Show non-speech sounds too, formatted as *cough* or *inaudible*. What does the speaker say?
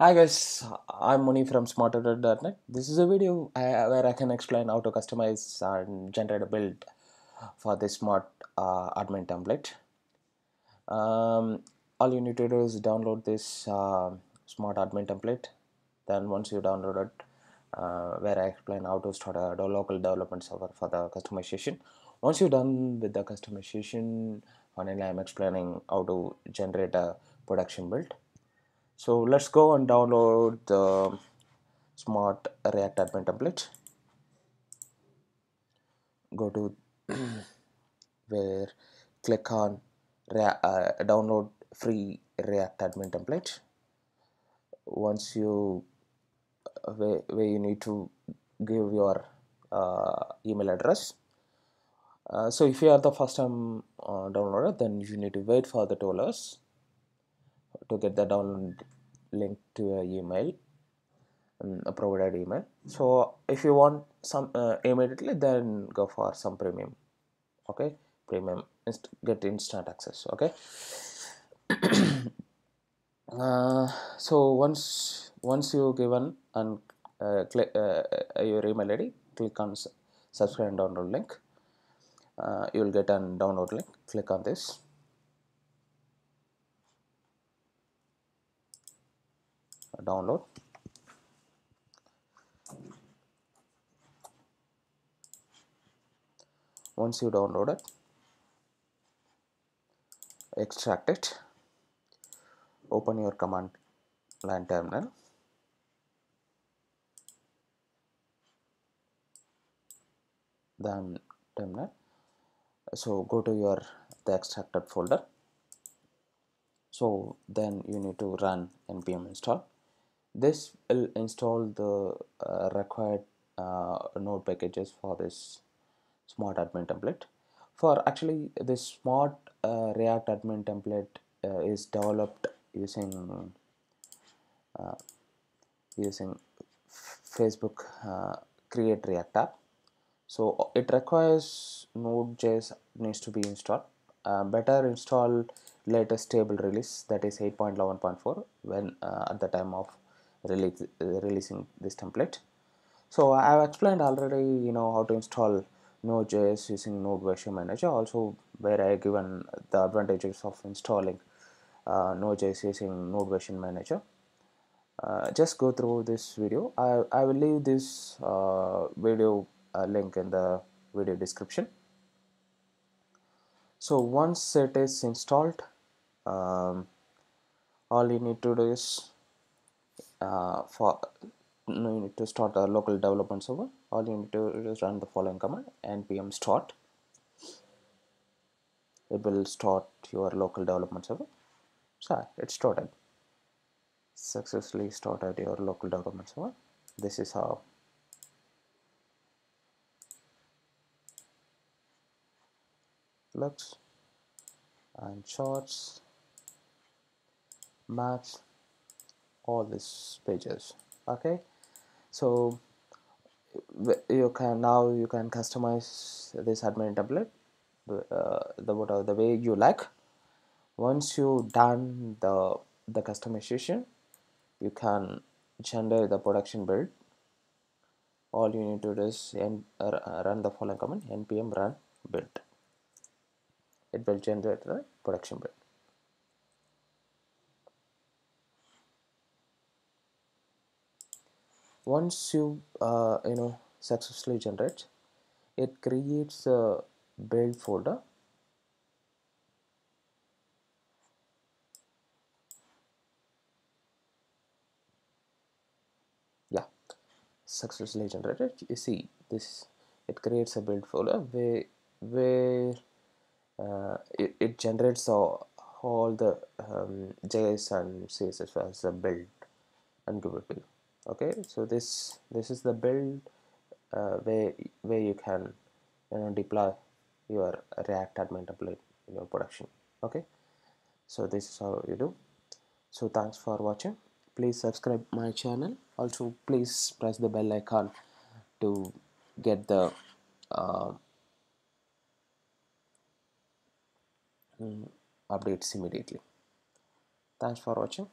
Hi guys, I'm Muni from smarttutorials.net. This is a video where I can explain how to customize and generate a build for this smart uh, admin template. Um, all you need to do is download this uh, smart admin template. Then once you download it, uh, where I explain how to start a local development server for the customization. Once you're done with the customization, finally I'm explaining how to generate a production build so let's go and download the smart react admin template. Go to *clears throat* where click on uh, download free react admin template. Once you uh, where, where you need to give your uh, email address. Uh, so if you are the first time uh, downloader then you need to wait for the dollars to get the download link to a email um, a provided email. So if you want some uh, immediately then go for some premium okay? Premium inst get instant access okay? *clears throat* Uh, so once once you given and uh, click uh, your email id click on subscribe and download link. Uh, you will get a download link. Click on this download. Once you download it extract it open your command line terminal. Then terminal. So go to your the extracted folder. So then you need to run npm install this will install the uh, required uh, node packages for this smart admin template. For actually this smart uh, react admin template uh, is developed using uh, using facebook uh, create react app. So it requires node.js needs to be installed. Better install latest stable release that is 8.11.4 when at the time of release, releasing this template. So I've explained already you know how to install Node.js using Node version manager also where I have given the advantages of installing uh, Node.js using Node version manager. Uh, just go through this video. I, I will leave this uh, video uh, link in the video description. So once it is installed um, all you need to do is uh, for you need to start a local development server. All you need to do is run the following command npm start. It will start your local development server. So it started. Successfully started your local development server. This is how. Looks and charts maps all these pages okay? So you can now you can customize this admin template uh, the whatever the way you like. Once you done the the customization you can generate the production build. All you need to do is uh, run the following command npm run build. It will generate the production build once you uh, you know successfully generate it creates a build folder. Yeah. Successfully generated. You see this it creates a build folder where where uh, it, it generates all, the um, JS and CSS as a build and give it to okay so this this is the build uh, where where you can you know deploy your react admin template in your production. Okay so this is how you do. So thanks for watching. Please subscribe my channel. Also please press the bell icon to get the uh, mm, updates immediately. Thanks for watching